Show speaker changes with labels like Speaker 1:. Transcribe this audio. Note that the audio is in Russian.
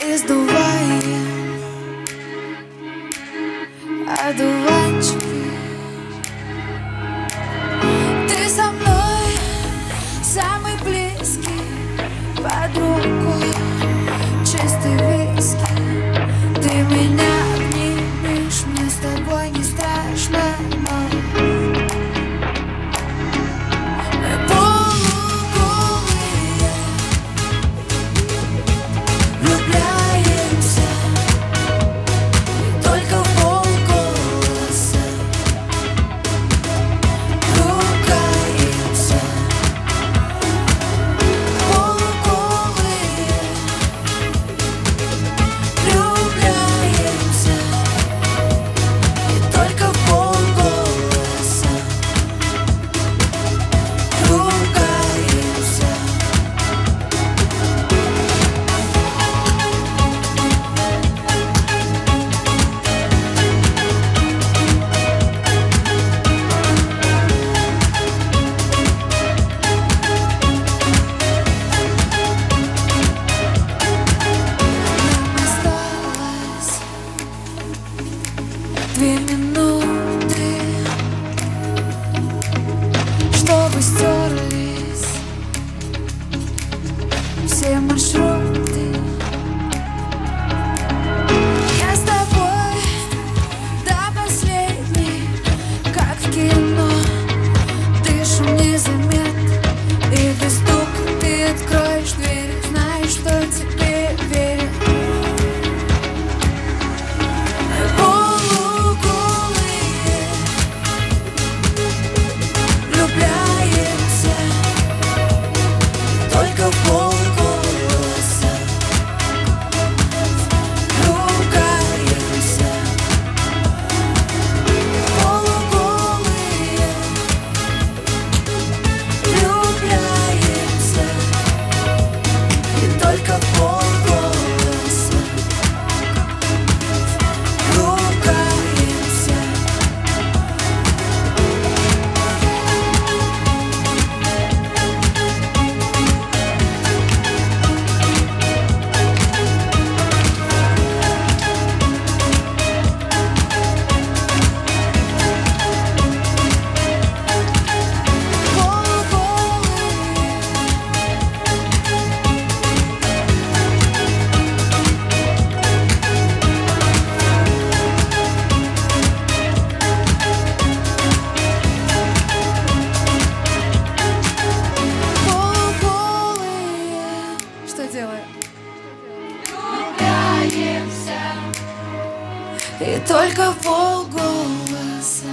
Speaker 1: Издуваем. Одуванчики Ты со мной самый близкий Под руку чистый виски. Ты меня пустем. И только полголоса.